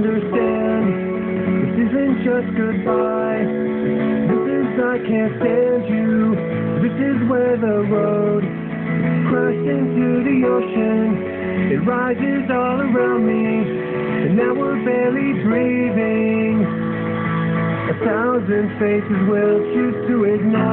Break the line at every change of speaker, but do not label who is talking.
understand. This isn't just goodbye. This is I can't stand you. This is where the road crashed into the ocean. It rises all around me, and now we're barely breathing. A thousand faces will choose to ignore.